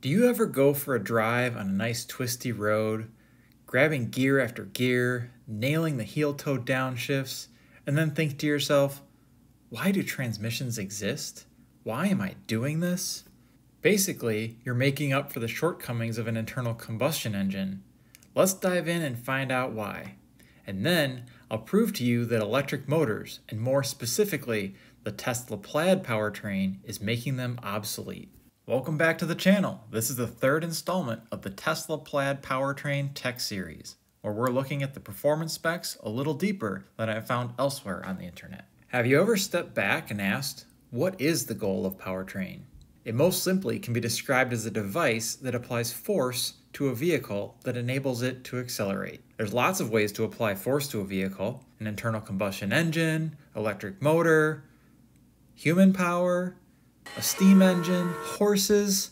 Do you ever go for a drive on a nice twisty road, grabbing gear after gear, nailing the heel toe downshifts, and then think to yourself, why do transmissions exist? Why am I doing this? Basically, you're making up for the shortcomings of an internal combustion engine. Let's dive in and find out why. And then I'll prove to you that electric motors, and more specifically, the Tesla Plaid powertrain, is making them obsolete. Welcome back to the channel. This is the third installment of the Tesla Plaid Powertrain Tech Series, where we're looking at the performance specs a little deeper than I've found elsewhere on the internet. Have you ever stepped back and asked, what is the goal of powertrain? It most simply can be described as a device that applies force to a vehicle that enables it to accelerate. There's lots of ways to apply force to a vehicle an internal combustion engine, electric motor, human power, a steam engine, horses,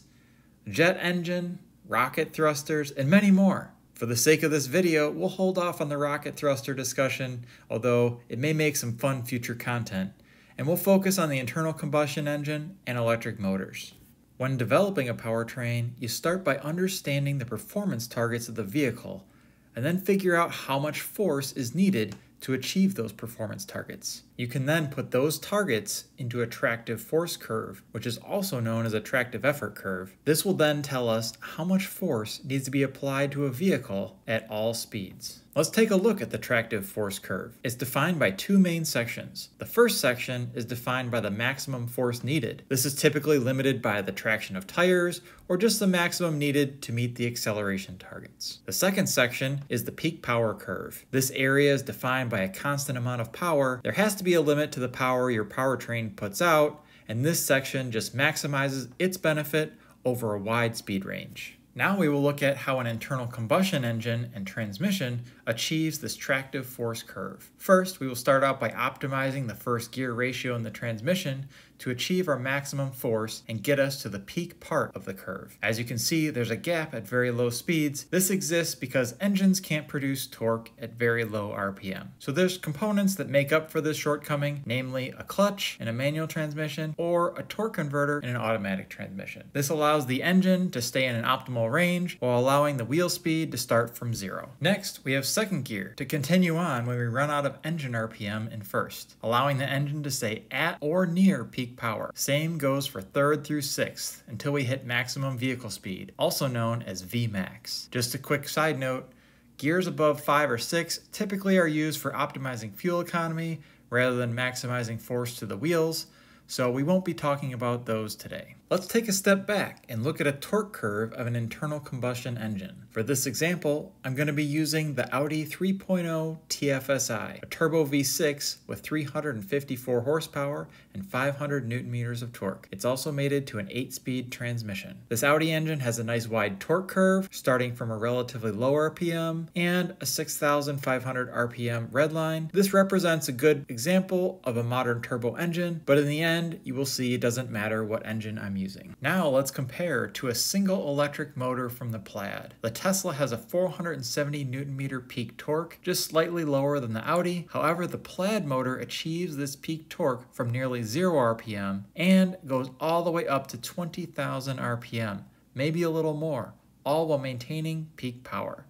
jet engine, rocket thrusters, and many more. For the sake of this video, we'll hold off on the rocket thruster discussion, although it may make some fun future content, and we'll focus on the internal combustion engine and electric motors. When developing a powertrain, you start by understanding the performance targets of the vehicle, and then figure out how much force is needed to achieve those performance targets. You can then put those targets into a tractive force curve, which is also known as a tractive effort curve. This will then tell us how much force needs to be applied to a vehicle at all speeds. Let's take a look at the tractive force curve. It's defined by two main sections. The first section is defined by the maximum force needed. This is typically limited by the traction of tires or just the maximum needed to meet the acceleration targets. The second section is the peak power curve. This area is defined by a constant amount of power. There has to be a limit to the power your powertrain puts out, and this section just maximizes its benefit over a wide speed range. Now we will look at how an internal combustion engine and transmission achieves this tractive force curve. First, we will start out by optimizing the first gear ratio in the transmission to achieve our maximum force and get us to the peak part of the curve. As you can see, there's a gap at very low speeds. This exists because engines can't produce torque at very low RPM. So there's components that make up for this shortcoming, namely a clutch in a manual transmission or a torque converter in an automatic transmission. This allows the engine to stay in an optimal range while allowing the wheel speed to start from zero. Next, we have second gear to continue on when we run out of engine RPM in first, allowing the engine to stay at or near peak power. Same goes for third through sixth until we hit maximum vehicle speed, also known as Vmax. Just a quick side note, gears above 5 or 6 typically are used for optimizing fuel economy rather than maximizing force to the wheels, so we won't be talking about those today. Let's take a step back and look at a torque curve of an internal combustion engine. For this example, I'm going to be using the Audi 3.0 TFSI, a turbo V6 with 354 horsepower and 500 newton meters of torque. It's also mated to an 8-speed transmission. This Audi engine has a nice wide torque curve starting from a relatively low RPM and a 6,500 RPM redline. This represents a good example of a modern turbo engine, but in the end, you will see it doesn't matter what engine I'm using. Now let's compare to a single electric motor from the Plaid. The Tesla has a 470 newton meter peak torque, just slightly lower than the Audi. However, the Plaid motor achieves this peak torque from nearly 0 RPM and goes all the way up to 20,000 RPM, maybe a little more, all while maintaining peak power.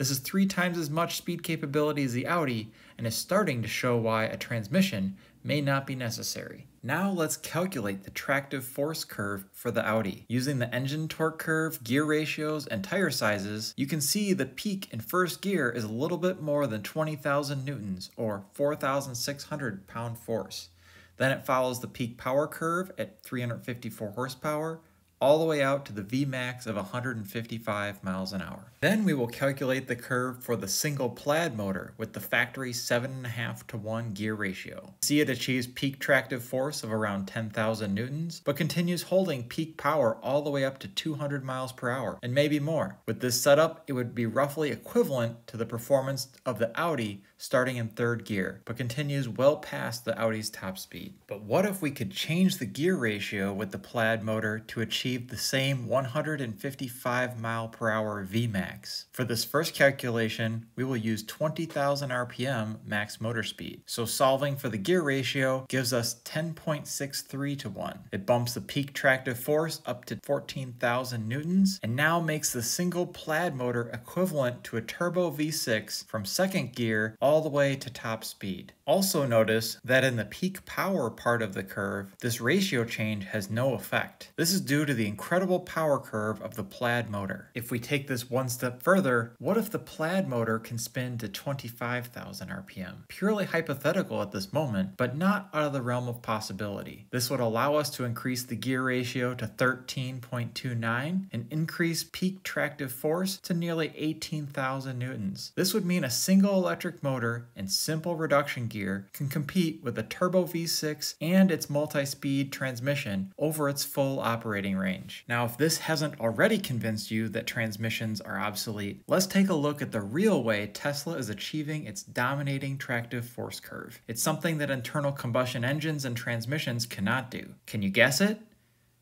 This is three times as much speed capability as the Audi and is starting to show why a transmission may not be necessary. Now let's calculate the tractive force curve for the Audi. Using the engine torque curve, gear ratios, and tire sizes, you can see the peak in first gear is a little bit more than 20,000 newtons or 4,600 pound force. Then it follows the peak power curve at 354 horsepower, all the way out to the Vmax of 155 miles an hour. Then we will calculate the curve for the single plaid motor with the factory 7.5 to 1 gear ratio. See it achieves peak tractive force of around 10,000 newtons, but continues holding peak power all the way up to 200 miles per hour, and maybe more. With this setup, it would be roughly equivalent to the performance of the Audi starting in third gear, but continues well past the Audi's top speed. But what if we could change the gear ratio with the plaid motor to achieve the same 155 mile per hour Vmax. For this first calculation, we will use 20,000 RPM max motor speed. So solving for the gear ratio gives us 10.63 to 1. It bumps the peak tractive force up to 14,000 newtons and now makes the single plaid motor equivalent to a turbo V6 from second gear all the way to top speed. Also notice that in the peak power part of the curve, this ratio change has no effect. This is due to the incredible power curve of the plaid motor. If we take this one step further, what if the plaid motor can spin to 25,000 RPM? Purely hypothetical at this moment, but not out of the realm of possibility. This would allow us to increase the gear ratio to 13.29 and increase peak tractive force to nearly 18,000 newtons. This would mean a single electric motor and simple reduction gear gear can compete with a turbo V6 and its multi-speed transmission over its full operating range. Now, if this hasn't already convinced you that transmissions are obsolete, let's take a look at the real way Tesla is achieving its dominating tractive force curve. It's something that internal combustion engines and transmissions cannot do. Can you guess it?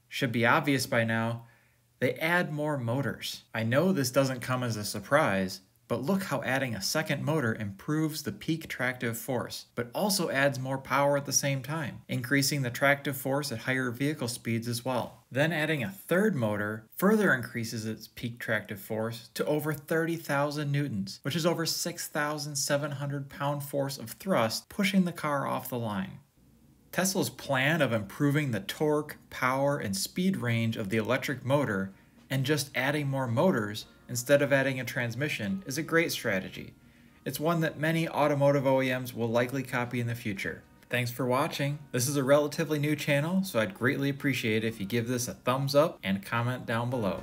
Should be obvious by now. They add more motors. I know this doesn't come as a surprise, but look how adding a second motor improves the peak tractive force, but also adds more power at the same time, increasing the tractive force at higher vehicle speeds as well. Then adding a third motor further increases its peak tractive force to over 30,000 newtons, which is over 6,700 pound force of thrust pushing the car off the line. Tesla's plan of improving the torque, power, and speed range of the electric motor and just adding more motors instead of adding a transmission is a great strategy. It's one that many automotive OEMs will likely copy in the future. Thanks for watching. This is a relatively new channel, so I'd greatly appreciate if you give this a thumbs up and comment down below.